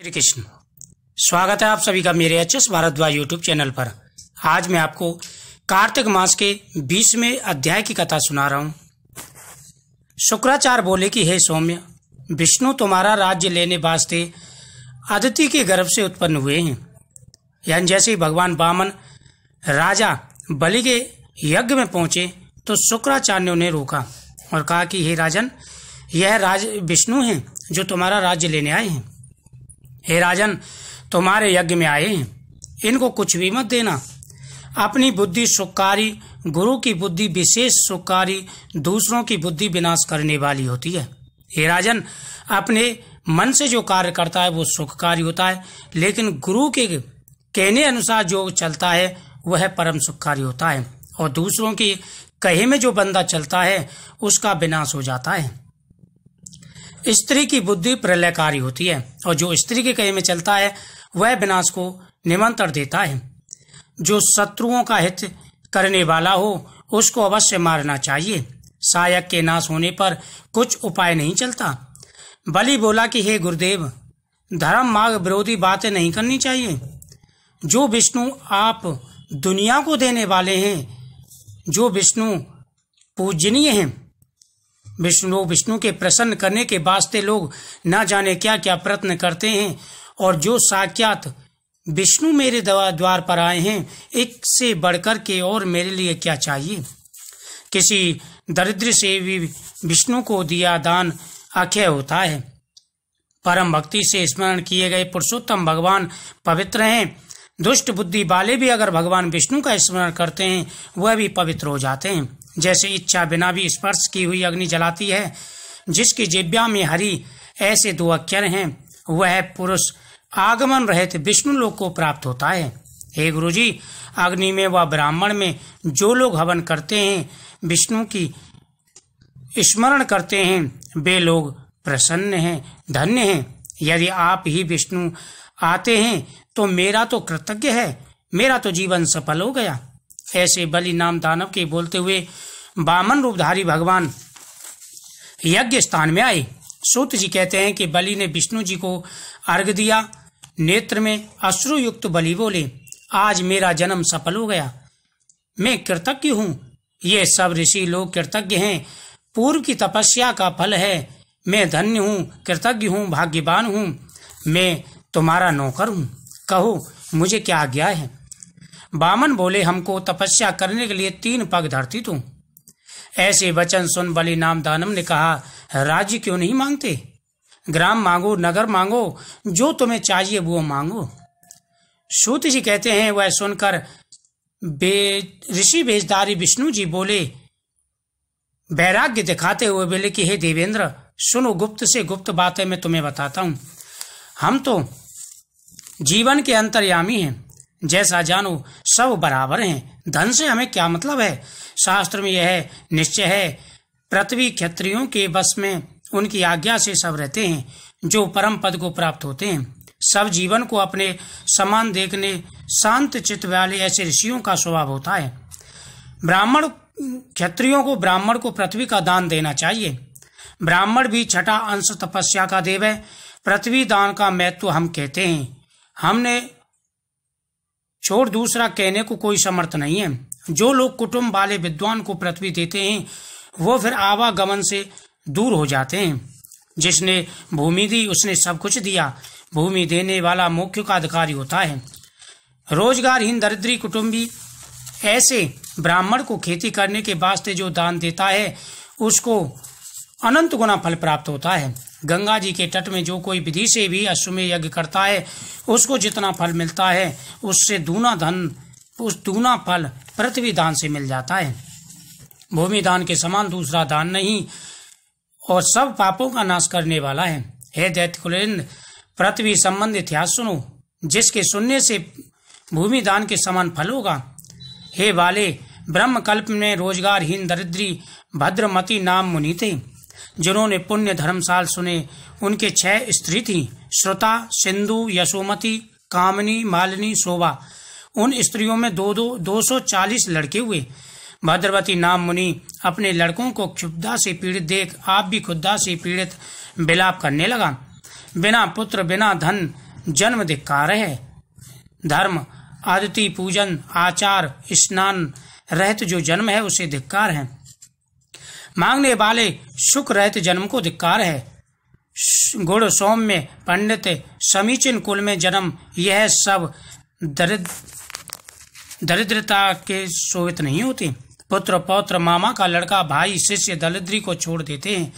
श्री कृष्ण। स्वागत है आप सभी का मेरे H S Bhardwaj YouTube channel पर। आज मैं आपको कार्तिक मास के बीसवें अध्याय की कथा सुना रहा हूँ। शुक्राचार्य बोले कि, हे सौम्य, विष्णु तुम्हारा राज्य लेने वास्ते अदिति के गर्भ से उत्पन्न हुए हैं। यानी जैसे ही भगवान बामन राजा बलि के यज्ञ में पहुँचे तो शुक्राचार्य ने उन्हें रोका और कहा कि, हे राजन, यह राज, विष्णु हैं जो तुम्हारा राज्य लेने आए हैं। हे राजन, तुम्हारे यज्ञ में आए हैं। इनको कुछ भी मत देना। अपनी बुद्धि सुखकारी, गुरु की बुद्धि विशेष सुखकारी, दूसरों की बुद्धि विनाश करने वाली होती है। हे राजन, अपने मन से जो कार्य करता है, वो सुखकारी होता है, लेकिन गुरु के कहने अनुसार जो चलता है, वह परम सुखकारी होता है। और दूसरों की कहे में जो बंदा चलता है, उसका विनाश हो जाता है। स्त्री की बुद्धि प्रलयकारी होती है और जो स्त्री के कहे में चलता है, वह विनाश को निमंत्रण देता है। जो शत्रुओं का हित करने वाला हो, उसको अवश्य मारना चाहिए। सायक के नाश होने पर कुछ उपाय नहीं चलता। बलि बोला कि, हे गुरुदेव, धर्म मार्ग विरोधी बातें नहीं करनी चाहिए। जो विष्णु आप दुनिया को देने वाले हैं, जो विष्णु पूजनीय हैं विष्णु विष्णु के प्रसन्न करने के वास्ते लोग न जाने क्या क्या प्रयत्न करते हैं। और जो साक्षात विष्णु मेरे द्वार पर आए हैं, एक से बढ़कर के और मेरे लिए क्या चाहिए? किसी दरिद्र से भी विष्णु को दिया दान अक्षय होता है। परम भक्ति से स्मरण किए गए पुरुषोत्तम भगवान पवित्र हैं। दुष्ट बुद्धि वाले भी अगर भगवान विष्णु का स्मरण करते हैं, वह भी पवित्र हो जाते हैं। जैसे इच्छा बिना भी स्पर्श की हुई अग्नि जलाती है, जिसकी जिब्या में हरि ऐसे दो अक्षर हैं, वह पुरुष आगमन रहित विष्णु लोक को प्राप्त होता है। हे गुरु जी अग्नि में व ब्राह्मण में जो लोग हवन करते हैं, विष्णु की स्मरण करते हैं, वे लोग प्रसन्न हैं, धन्य हैं। यदि आप ही विष्णु आते हैं तो मेरा तो कृतज्ञ है, मेरा तो जीवन सफल हो गया। ऐसे बलि नाम दानव के बोलते हुए बामन रूपधारी भगवान यज्ञ स्थान में आए। सूत जी कहते हैं कि बलि ने विष्णु जी को अर्घ दिया। नेत्र में अश्रु युक्त बलि बोले, आज मेरा जन्म सफल हो गया। मैं कृतज्ञ हूँ। ये सब ऋषि लोग कृतज्ञ हैं। पूर्व की तपस्या का फल है। मैं धन्य हूँ, कृतज्ञ हूँ, भाग्यवान हूँ। मैं तुम्हारा नौकर हूँ। कहो, मुझे क्या आज्ञा है? बामन बोले, हमको तपस्या करने के लिए तीन पग धरती तू। ऐसे वचन सुन बलि नाम दानम ने कहा, राज्य क्यों नहीं मांगते? ग्राम मांगो, नगर मांगो, जो तुम्हें चाहिए वो मांगो। सूत जी कहते हैं, वह सुनकर ऋषि भेजदारी विष्णु जी बोले, वैराग्य दिखाते हुए बोले कि हे देवेंद्र, सुनो, गुप्त से गुप्त बातें मैं तुम्हें बताता हूँ। हम तो जीवन के अंतर्यामी हैं। जैसा जानो, सब बराबर हैं। धन से हमें क्या मतलब है? शास्त्र में यह निश्चय है। पृथ्वी क्षत्रियों के बस में उनकी आज्ञा से सब रहते हैं, जो परम पद को प्राप्त होते हैं। सब जीवन को अपने समान देखने, शांत चित्त वाले ऐसे ऋषियों का स्वभाव होता है। ब्राह्मण क्षत्रियों को ब्राह्मण को पृथ्वी का दान देना चाहिए। ब्राह्मण भी छठा अंश तपस्या का देव है। पृथ्वी दान का महत्व हम कहते हैं। हमने छोड़ दूसरा कहने को कोई समर्थ नहीं है। जो लोग कुटुंब वाले विद्वान को पृथ्वी देते हैं, वो फिर आवागमन से दूर हो जाते हैं। जिसने भूमि दी, उसने सब कुछ दिया। भूमि देने वाला मुख्य का अधिकारी होता है। रोजगारहीन दरिद्री कुटुंबी ऐसे ब्राह्मण को खेती करने के वास्ते जो दान देता है, उसको अनंत गुना फल प्राप्त होता है। गंगा जी के तट में जो कोई विधि से भी अश्वमेध यज्ञ करता है, उसको जितना फल मिलता है, उससे दूना धन, उस दूना फल पृथ्वी दान से मिल जाता है। भूमि दान के समान दूसरा दान नहीं, और सब पापों का नाश करने वाला है। हे दैत्य पृथ्वी संबंध इतिहास सुनो, जिसके सुनने से भूमि दान के समान फल होगा। हे वाले ब्रह्म कल्प में रोजगारहीन दरिद्री भद्रमती नाम मुनि थे जिन्होंने पुण्य धर्मसाल सुने, उनके छह स्त्री थी, श्रुता, सिंधु, यशोमती, कामनी, मालिनी, शोभा। उन स्त्रियों में दो दो दो सौ चालीस लड़के हुए। भद्रवती नाम मुनि अपने लड़कों को क्षुब्धा से पीड़ित देख, आप भी खुदा से पीड़ित बिलाप करने लगा। बिना पुत्र, बिना धन, जन्म धिक्कार है। धर्म, आदिति पूजन, आचार, स्नान, रहित जो जन्म है, उसे धिक्कार है। मांगने वाले सुख रहित जन्म को धिक्कार है। गुण सोम में पंडित, समीचीन कुल में जन्म, यह सब दरिद्र दरिद्रता के शोभित नहीं होते। पुत्र, पौत्र, मामा का लड़का, भाई, शिष्य दरिद्री को छोड़ देते हैं।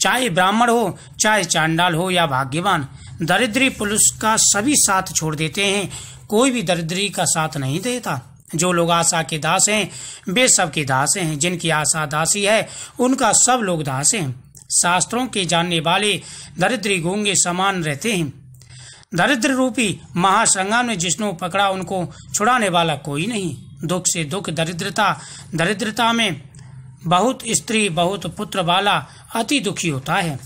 चाहे ब्राह्मण हो, चाहे चांडाल हो या भाग्यवान, दरिद्री पुलिस का सभी साथ छोड़ देते हैं। कोई भी दरिद्री का साथ नहीं देता। जो लोग आशा के दास हैं, वे सब के दास हैं, जिनकी आशा दासी है, उनका सब लोग दास हैं। शास्त्रों के जानने वाले दरिद्री गूँगे समान रहते हैं। दरिद्र रूपी महासंग्राम ने जिसने पकड़ा, उनको छुड़ाने वाला कोई नहीं। दुख से दुख, दरिद्रता दरिद्रता में बहुत स्त्री, बहुत पुत्र वाला अति दुखी होता है।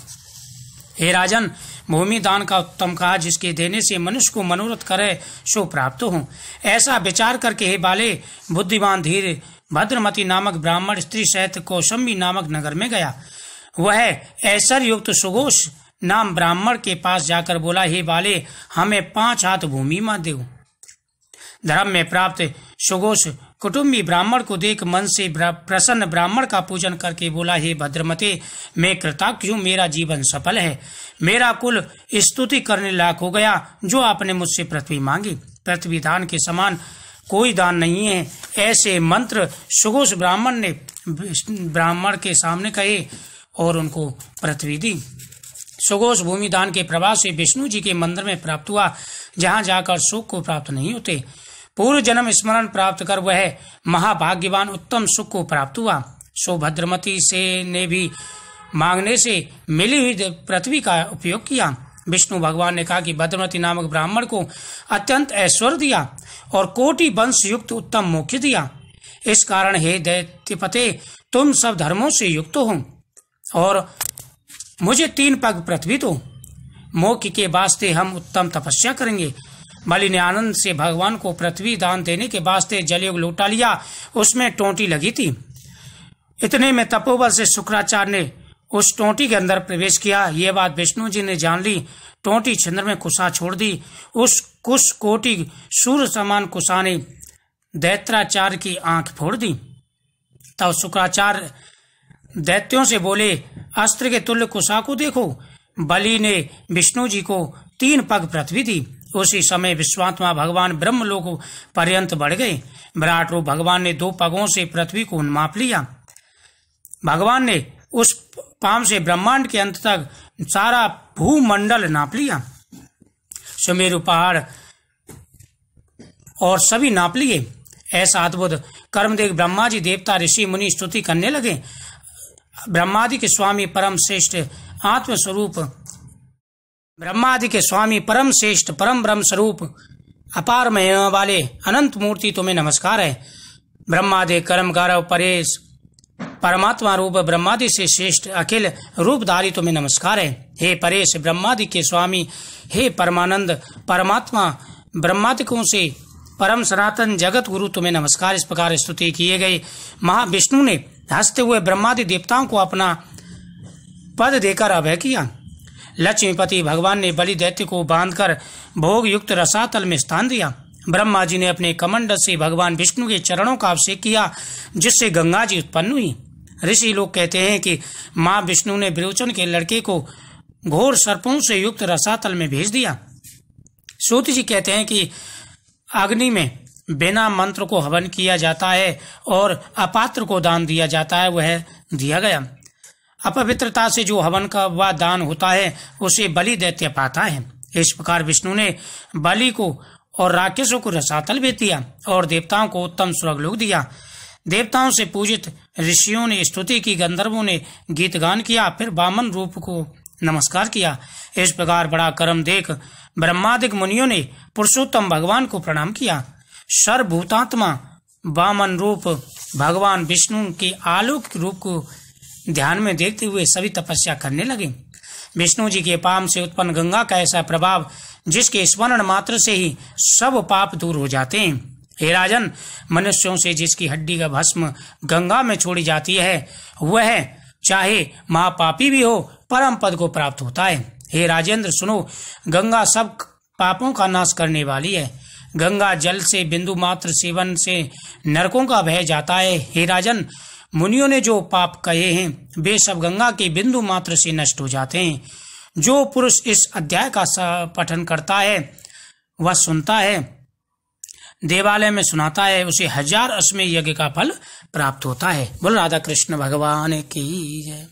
हे राजन भूमि दान का उत्तम कहा जिसके देने से मनुष्य को मनोरथ करे, सो प्राप्त हो। ऐसा विचार करके हे बाले, बुद्धिमान धीर, भद्रमती नामक ब्राह्मण स्त्री सहित कौशम्बी नामक नगर में गया। वह ऐसर युक्त सुगोष नाम ब्राह्मण के पास जाकर बोला, हे बाले, हमें पाँच हाथ भूमि मत दो धर्म में प्राप्त सुगोश कुटुम्बी ब्राह्मण को देख मन से प्रसन्न ब्राह्मण का पूजन करके बोला, हे भद्रमते, मैं कृतज्ञ हूँ, मेरा जीवन सफल है। मेरा कुल स्तुति करने लायक हो गया, जो आपने मुझसे पृथ्वी मांगी। पृथ्वी दान के समान कोई दान नहीं है। ऐसे मंत्र सुगोष ब्राह्मण ने ब्राह्मण के सामने कहे और उनको पृथ्वी दी। सुगोष भूमि दान के प्रभाव से विष्णु जी के मंदिर में प्राप्त हुआ, जहाँ जाकर सुख को प्राप्त नहीं होते। पूर्व जन्म स्मरण प्राप्त कर वह महाभाग्यवान उत्तम सुख को प्राप्त हुआ। सौभद्रमती से ने भी मांगने से मिली हुई पृथ्वी का उपयोग किया। विष्णु भगवान ने कहा कि भद्रमती नामक ब्राह्मण को अत्यंत ऐश्वर्य दिया और कोटि वंश युक्त उत्तम मोक्ष दिया। इस कारण हे दैत्यपते, तुम सब धर्मों से युक्त हो और मुझे तीन पग पृथ्वी दो। मोक्ष के वास्ते हम उत्तम तपस्या करेंगे। आनंद से भगवान को पृथ्वी दान देने के वास्ते जलयुग लौटा लिया, उसमें टोटी लगी थी। इतने में तपोबल से शुक्राचार्य ने उस टोटी के अंदर प्रवेश किया। ये बात विष्णु जी ने जान ली। टोटी चंद्र में कुशा छोड़ दी। उस कुश कोटि सूर्य समान कुशा ने दैत्राचार्य की आँख फोड़ दी। तब शुक्राचार्य दैत्यों से बोले, अस्त्र के तुल्य कुशा को देखो। बलि ने विष्णु जी को तीन पग पृथ्वी दी। उसी समय विश्वात्मा भगवान ब्रह्म लोक पर्यंत बढ़ गए। विराट रूप भगवान ने दो पगों से पृथ्वी को माप लिया। भगवान ने उस पाम से ब्रह्मांड के अंत तक सारा भूमंडल नाप लिया। सुमेरु पहाड़ और सभी नाप लिए। ऐसा अद्भुत कर्मदेव ब्रह्मा जी देवता ऋषि मुनि स्तुति करने लगे। ब्रह्मादि के स्वामी परम श्रेष्ठ आत्म स्वरूप ब्रह्मादि के स्वामी परम श्रेष्ठ, परम ब्रह्म स्वरूप अपार महिमा वाले अनंत मूर्ति तुम्हें नमस्कार है। ब्रह्मादि गौरव परेश, परमात्मा रूप ब्रह्मादि से श्रेष्ठ, अखिल रूपधारी तुम्हें नमस्कार है। हे परेश, ब्रह्मादि के स्वामी, हे परमानंद, परमात्मा, ब्रह्मादिकों से परम सनातन जगत गुरु तुम्हें नमस्कार। इस प्रकार स्तुति किए गए महाविष्णु ने हँसते हुए ब्रह्मादि देवताओं को अपना पद देकर अभय किया। लक्ष्मीपति भगवान ने बलि दैत्य को बांधकर भोग युक्त रसातल में स्थान दिया। ब्रह्मा जी ने अपने कमंड से भगवान विष्णु के चरणों का अभिषेक किया, जिससे गंगा जी उत्पन्न हुई। ऋषि लोग कहते हैं कि माँ विष्णु ने विरोचन के लड़के को घोर सर्पों से युक्त रसातल में भेज दिया। सूत जी कहते हैं कि अग्नि में बिना मंत्र को हवन किया जाता है और अपात्र को दान दिया जाता है, वह दिया गया। अपवित्रता से जो हवन का व दान होता है, उसे बलि दैत्य पाता है। इस प्रकार विष्णु ने बलि को और राक्षसों को रसातल भेज दिया और देवताओं को उत्तम स्वर्गलोक दिया। देवताओं से पूजित ऋषियों ने स्तुति की, गंधर्वों ने गीत गान किया, फिर बामन रूप को नमस्कार किया। इस प्रकार बड़ा कर्म देख ब्रह्मादिक मुनियों ने पुरुषोत्तम भगवान को प्रणाम किया। सर्वभूतात्मा बामन रूप भगवान विष्णु के आलोक रूप को ध्यान में देखते हुए सभी तपस्या करने लगे। विष्णु जी के पाम से उत्पन्न गंगा का ऐसा प्रभाव, जिसके स्मरण मात्र से ही सब पाप दूर हो जाते हैं। हे राजन, मनुष्यों से जिसकी हड्डी का भस्म गंगा में छोड़ी जाती है, वह चाहे महापापी भी हो, परम पद को प्राप्त होता है। हे राजेंद्र, सुनो, गंगा सब पापों का नाश करने वाली है। गंगा जल से बिंदु मात्र सेवन से नरकों का भय जाता है। हे राजन मुनियों ने जो पाप कहे हैं, वे सब गंगा के बिंदु मात्र से नष्ट हो जाते हैं। जो पुरुष इस अध्याय का पठन करता है, वह सुनता है, देवालय में सुनाता है, उसे हज़ार अश्मे यज्ञ का फल प्राप्त होता है। बोल राधा कृष्ण, भगवान की जय।